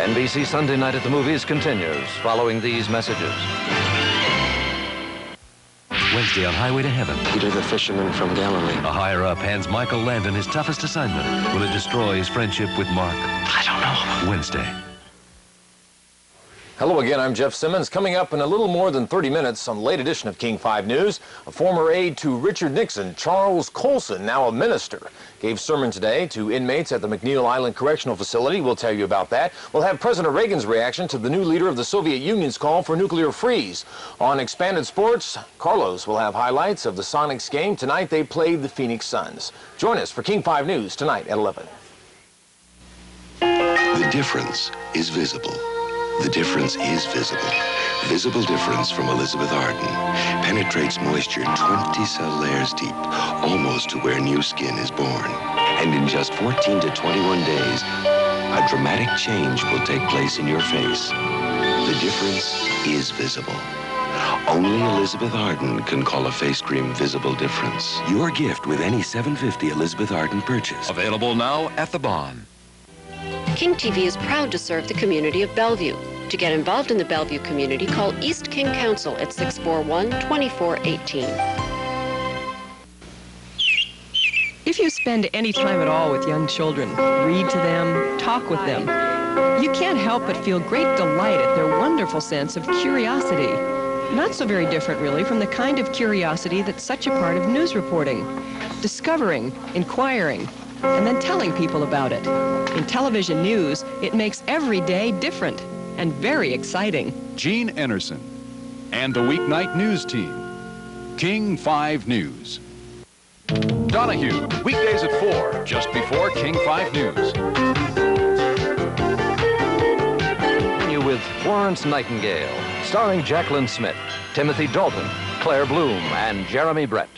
NBC Sunday Night at the Movies continues following these messages. Wednesday on Highway to Heaven. Peter the fisherman from Galilee. A higher up hands Michael Landon his toughest assignment. Will it destroy his friendship with Mark? I don't know. Wednesday. Hello again, I'm Jeff Simmons. Coming up in a little more than 30 minutes on the late edition of King 5 News, a former aide to Richard Nixon, Charles Colson, now a minister, gave sermon today to inmates at the McNeil Island Correctional Facility. We'll tell you about that. We'll have President Reagan's reaction to the new leader of the Soviet Union's call for nuclear freeze. On Expanded Sports, Carlos will have highlights of the Sonics game. Tonight they played the Phoenix Suns. Join us for King 5 News tonight at 11. The difference is visible. The difference is visible. Visible difference from Elizabeth Arden. Penetrates moisture 20 cell layers deep, almost to where new skin is born. And in just 14 to 21 days, a dramatic change will take place in your face. The difference is visible. Only Elizabeth Arden can call a face cream visible difference. Your gift with any 750 Elizabeth Arden purchase. Available now at the Bon. King TV is proud to serve the community of Bellevue. To get involved in the Bellevue community, call East King Council at 641-2418. If you spend any time at all with young children, read to them, talk with them, you can't help but feel great delight at their wonderful sense of curiosity. Not so very different, really, from the kind of curiosity that's such a part of news reporting. Discovering, inquiring, and then telling people about it. In television news, it makes every day different and very exciting. Jean Enersen and the weeknight news team. King 5 News. Donahue, weekdays at 4, just before King 5 News. You with Florence Nightingale, starring Jaclyn Smith, Timothy Dalton, Claire Bloom, and Jeremy Brett.